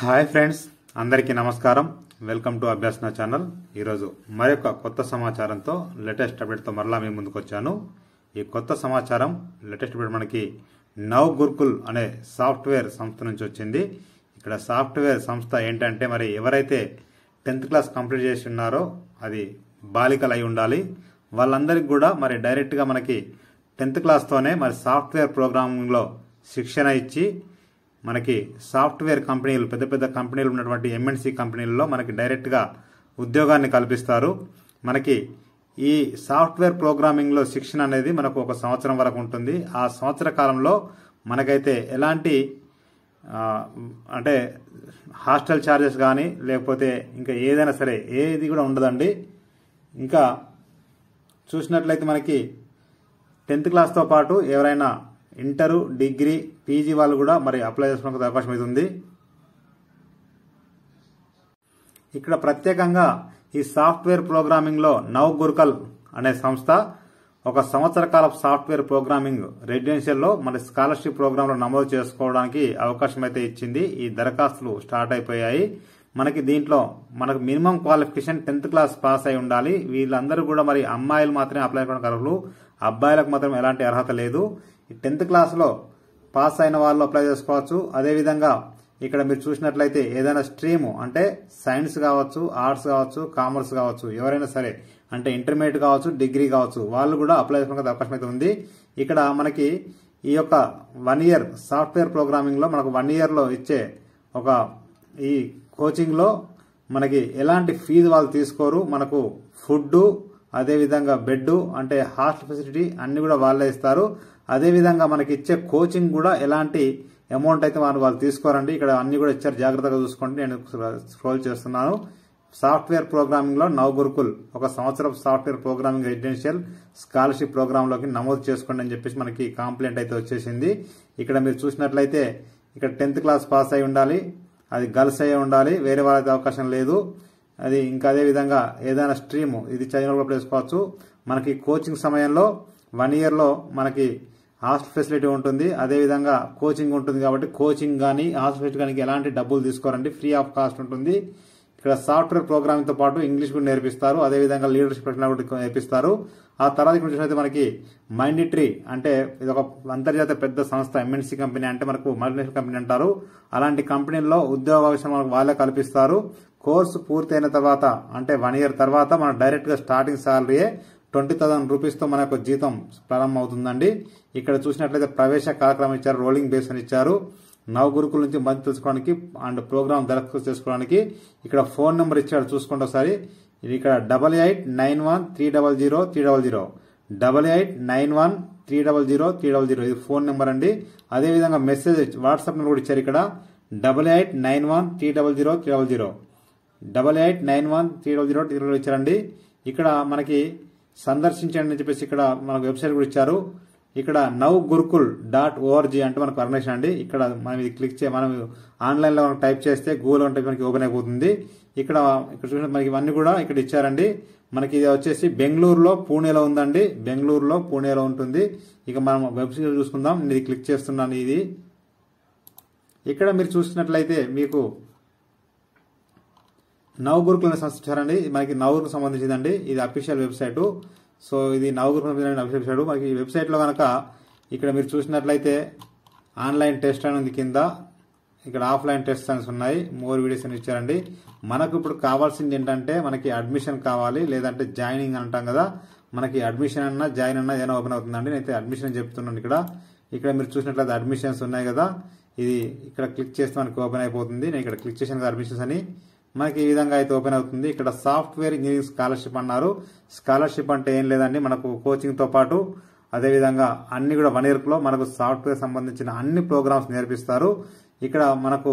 Hi friends అందరికీ నమస్కారం. Welcome to Abhyasana channel. ఈరోజు మరొక కొత్త సమాచారంతో లేటెస్ట్ అప్డేట్తో మరలా మీ ముందుకు వచ్చాను. ఈ కొత్త సమాచారం లేటెస్ట్ అప్డేట్ మనకి నవ్ గురుకుల్ అనే సాఫ్ట్వేర్ సంస్థ నుంచి వచ్చింది. ఇక్కడ సాఫ్ట్వేర్ సంస్థ ఏంటంటే మరి ఎవరైతే టెన్త్ క్లాస్ కంప్లీట్ చేసి ఉన్నారో అది బాలికలు అయి ఉండాలి. వాళ్ళందరికీ కూడా మరి డైరెక్ట్గా మనకి టెన్త్ క్లాస్తోనే మరి సాఫ్ట్వేర్ ప్రోగ్రామింగ్లో శిక్షణ ఇచ్చి మనకి సాఫ్ట్వేర్ కంపెనీలు పెద్ద పెద్ద కంపెనీలు ఉన్నటువంటి ఎంఎన్సీ కంపెనీలలో మనకి డైరెక్ట్గా ఉద్యోగాన్ని కల్పిస్తారు. మనకి ఈ సాఫ్ట్వేర్ ప్రోగ్రామింగ్లో శిక్షణ అనేది మనకు ఒక సంవత్సరం వరకు ఉంటుంది. ఆ సంవత్సర కాలంలో మనకైతే ఎలాంటి అంటే హాస్టల్ ఛార్జెస్ కానీ లేకపోతే ఇంకా ఏదైనా సరే ఏది కూడా ఉండదండి. ఇంకా చూసినట్లయితే మనకి టెన్త్ క్లాస్తో పాటు ఎవరైనా ఇంటరు డిగ్రీ పీజీ వాళ్ళు కూడా మరి అప్లై చేసుకోవడానికి అవకాశం అయితే ఉంది. ఇక్కడ ప్రత్యేకంగా ఈ సాఫ్ట్వేర్ ప్రోగ్రామింగ్లో నవ్ గురుకల్ అనే సంస్థ ఒక సంవత్సర కాల సాఫ్ట్వేర్ ప్రోగ్రామింగ్ రెసిడెన్షియల్లో మన స్కాలర్షిప్ ప్రోగ్రాంలో నమోదు చేసుకోవడానికి అవకాశం అయితే ఇచ్చింది. ఈ దరఖాస్తులు స్టార్ట్ అయిపోయాయి. మనకి దీంట్లో మనకు minimum qualification tenth class pass అయి ఉండాలి. వీళ్ళందరూ కూడా మరి అమ్మాయిలు మాత్రమే అప్లై చేయడం అర్హులు అబ్బాయిలకు మాత్రం ఎలాంటి అర్హత లేదు. ఈ టెన్త్ క్లాస్లో పాస్ అయిన వాళ్ళు అప్లై చేసుకోవచ్చు. అదేవిధంగా ఇక్కడ మీరు చూసినట్లయితే ఏదైనా స్ట్రీమ్ అంటే సైన్స్ కావచ్చు ఆర్ట్స్ కావచ్చు కామర్స్ కావచ్చు ఎవరైనా సరే అంటే ఇంటర్మీడియట్ కావచ్చు డిగ్రీ కావచ్చు వాళ్ళు కూడా అప్లై చేసుకోవడానికి అవకాశం అయితే ఉంది. ఇక్కడ మనకి ఈ యొక్క వన్ ఇయర్ సాఫ్ట్వేర్ ప్రోగ్రామింగ్లో మనకు వన్ ఇయర్లో ఇచ్చే ఒక ఈ కోచింగ్లో మనకి ఎలాంటి ఫీజు వాళ్ళు తీసుకోరు. మనకు ఫుడ్ అదేవిధంగా బెడ్ అంటే హాస్టల్ ఫెసిలిటీ అన్ని కూడా వాళ్ళే ఇస్తారు. అదేవిధంగా మనకి ఇచ్చే కోచింగ్ కూడా ఎలాంటి అమౌంట్ అయితే వాళ్ళు వాళ్ళు తీసుకోరండి. ఇక్కడ అన్ని కూడా ఇచ్చారు. జాగ్రత్తగా చూసుకోండి. నేను స్క్రోల్ చేస్తున్నాను. సాఫ్ట్వేర్ ప్రోగ్రామింగ్లో గురుకుల్ ఒక సంవత్సరం సాఫ్ట్వేర్ ప్రోగ్రామింగ్ రెసిడెన్షియల్ స్కాలర్షిప్ ప్రోగ్రామ్లోకి నమోదు చేసుకోండి అని చెప్పేసి మనకి కాంప్లైంట్ అయితే వచ్చేసింది. ఇక్కడ మీరు చూసినట్లయితే ఇక్కడ టెన్త్ క్లాస్ పాస్ అయి ఉండాలి. అది గర్ల్స్ అయి ఉండాలి. వేరే వాళ్ళకి అవకాశం లేదు. అది ఇంకా అదే విధంగా ఏదైనా స్ట్రీమ్ ఇది చదివిన కూడా వేసుకోవచ్చు మనకి కోచింగ్ సమయంలో వన్ ఇయర్లో మనకి హాస్టల్ ఫెసిలిటీ ఉంటుంది. అదేవిధంగా కోచింగ్ ఉంటుంది కాబట్టి కోచింగ్ కానీ హాస్టల్ ఫెసిలిటీ కానీ ఎలాంటి డబ్బులు తీసుకోరండి. ఫ్రీ ఆఫ్ కాస్ట్ ఉంటుంది. ఇక్కడ సాఫ్ట్వేర్ ప్రోగ్రామింగ్తో పాటు ఇంగ్లీష్ కూడా నేర్పిస్తారు. అదేవిధంగా లీడర్షిప్ కూడా నేర్పిస్తారు. ఆ తర్వాత ఇక్కడ చూసినట్లయితే మనకి మైండిట్రీ అంటే ఇది ఒక అంతర్జాతీయ పెద్ద సంస్థ ఎంఎన్సీ కంపెనీ అంటే మనకు మల్టీనేషనల్ కంపెనీ అంటారు. అలాంటి కంపెనీల్లో ఉద్యోగ అవకాశం మనకు వాళ్ళే కల్పిస్తారు. కోర్సు పూర్తయిన తర్వాత అంటే వన్ ఇయర్ తర్వాత మనం డైరెక్ట్గా స్టార్టింగ్ సాలరీయే ట్వంటీ థౌసండ్ రూపీస్తో మనకు జీతం ప్రారంభం అవుతుందండి ఇక్కడ చూసినట్లయితే ప్రవేశ కార్యక్రమం ఇచ్చారు రోలింగ్ బేస్ అని ఇచ్చారు. నవ గురుకుల నుంచి మంది తెలుసుకోవడానికి అండ్ ప్రోగ్రామ్ దరఖాస్తు చేసుకోవడానికి ఇక్కడ ఫోన్ నెంబర్ ఇచ్చాడు. చూసుకోండి ఒకసారి. ఇది ఇక్కడ double eight nine one three double zero three double zero. Double eight nine one three double zero three double zero. ఇది ఫోన్ నెంబర్ అండి. అదేవిధంగా మెసేజ్ వాట్సాప్ నెంబర్ కూడా ఇచ్చారు ఇక్కడ. Double eight nine one three double zero three double zero. Double eight nine one three double zero three double ఇచ్చారండి. ఇక్కడ మనకి సందర్శించండి అని చెప్పేసి ఇక్కడ మనకు వెబ్సైట్ కూడా ఇచ్చారు. ఇక్కడ నవ్ గురుకుల్ డాట్ ఓఆర్జీ అంటే మనకు పర్మిషన్ అండి. ఇక్కడ మనం ఇది క్లిక్ చే మనం ఆన్లైన్లో మనం టైప్ చేస్తే గూగుల్ అంటే మనకి ఓపెన్ అయిపోతుంది. ఇక్కడ ఇక్కడ చూసిన మనకి ఇవన్నీ కూడా ఇక్కడ ఇచ్చారండి. మనకి ఇది వచ్చేసి బెంగళూరులో పూణేలో ఉందండి. బెంగళూరులో పూణేలో ఉంటుంది. ఇక మనం వెబ్సైట్ చూసుకుందాం. నేను ఇది క్లిక్ చేస్తున్నాను ఇది. ఇక్కడ మీరు చూసినట్లయితే మీకు నవగురుకుల సంస్థ ఇచ్చారండి. మనకి నవగురుకు సంబంధించిందండి. ఇది అఫీషియల్ వెబ్సైటు సో ఇది నవగురుకు సంబంధించిన మనకి ఈ వెబ్సైట్లో కనుక ఇక్కడ మీరు చూసినట్లయితే ఆన్లైన్ టెస్ట్ అని కింద. ఇక్కడ ఆఫ్లైన్ టెస్ట్ అని ఉన్నాయి. మోర్ వీడియోస్ అని ఇచ్చారండి. మనకు ఇప్పుడు కావాల్సింది ఏంటంటే మనకి అడ్మిషన్ కావాలి లేదంటే జాయినింగ్ అంటాం కదా. మనకి అడ్మిషన్ అన్నా జాయిన్ అన్నా ఏదైనా ఓపెన్ అవుతుందండి. నేనైతే అడ్మిషన్ చెప్తున్నాను ఇక్కడ. ఇక్కడ మీరు చూసినట్లయితే అడ్మిషన్స్ ఉన్నాయి కదా. ఇది ఇక్కడ క్లిక్ చేస్తే మనకి ఓపెన్ అయిపోతుంది. నేను ఇక్కడ క్లిక్ చేసిన అడ్మిషన్స్ అని. మనకి ఈ విధంగా అయితే ఓపెన్ అవుతుంది. ఇక్కడ సాఫ్ట్వేర్ ఇంజనీరింగ్ స్కాలర్షిప్ అన్నారు. స్కాలర్షిప్ అంటే ఏం లేదండి. మనకు కోచింగ్తో పాటు అదేవిధంగా అన్ని కూడా వన్ ఇయర్లో మనకు సాఫ్ట్వేర్ సంబంధించిన అన్ని ప్రోగ్రామ్స్ నేర్పిస్తారు. ఇక్కడ మనకు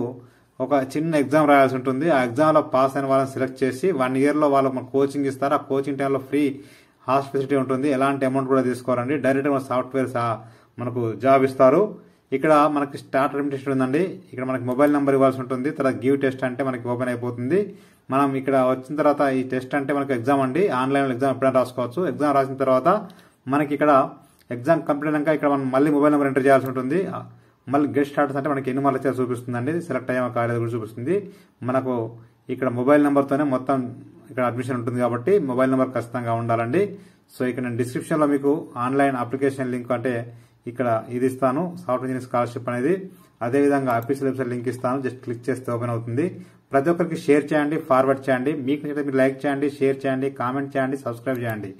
ఒక చిన్న ఎగ్జామ్ రాయాల్సి ఉంటుంది. ఆ ఎగ్జామ్లో పాస్ అయిన వాళ్ళని సెలెక్ట్ చేసి వన్ ఇయర్లో వాళ్ళకి మనకు కోచింగ్ ఇస్తారు. ఆ కోచింగ్ టైంలో ఫ్రీ హాస్పిటలిటీ ఉంటుంది. ఎలాంటి అమౌంట్ కూడా తీసుకోరండి. డైరెక్ట్ మన సాఫ్ట్వేర్ మనకు జాబ్ ఇస్తారు. ఇక్కడ మనకి స్టార్ట్ రెమిటేషన్ ఉందండి. ఇక్కడ మనకి మొబైల్ నెంబర్ ఇవ్వాల్సి ఉంటుంది. తర్వాత గివ్ టెస్ట్ అంటే మనకి ఓపెన్ అయిపోతుంది. మనం ఇక్కడ వచ్చిన తర్వాత ఈ టెస్ట్ అంటే మనకి ఎగ్జామ్ అండి. ఆన్లైన్ ఎగ్జామ్ ఎప్పుడైనా రాసుకోవచ్చు. ఎగ్జామ్ రాసిన తర్వాత మనకి ఇక్కడ ఎగ్జామ్ కంప్లీట్ అయినాక ఇక్కడ మనం మళ్ళీ మొబైల్ నెంబర్ ఎంటర్ చేయాల్సి ఉంటుంది. మళ్ళీ గెస్ట్ స్టార్టర్స్ అంటే మనకి ఎన్ని మార్లు వచ్చాయో చూపిస్తుందండి. సెలెక్ట్ అయ్యామా కాలేదు కూడా చూపిస్తుంది. మనకు ఇక్కడ మొబైల్ నెంబర్తోనే మొత్తం ఇక్కడ అడ్మిషన్ ఉంటుంది కాబట్టి మొబైల్ నెంబర్ ఖచ్చితంగా ఉండాలండి. సో ఇక్కడ నేను డిస్క్రిప్షన్లో మీకు ఆన్లైన్ అప్లికేషన్ లింక్ అంటే ఇక్కడ ఇది ఇస్తాను. సాఫ్ట్వేర్ ఇంజనీర్ స్కాలర్షిప్ అనేది అదేవిధంగా అఫీషియల్ వెబ్సైట్ లింక్ ఇస్తాను. జస్ట్ క్లిక్ చేస్తే ఓపెన్ అవుతుంది. ప్రతి ఒక్కరికి షేర్ చేయండి ఫార్వర్డ్ చేయండి. మీకు నచ్చితే మీరు లైక్ చేయండి షేర్ చేయండి కామెంట్ చేయండి సబ్స్క్రైబ్ చేయండి.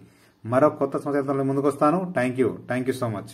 మరో కొత్త సంవత్సరంలో ముందుకు వస్తాను thank you. Thank you so much.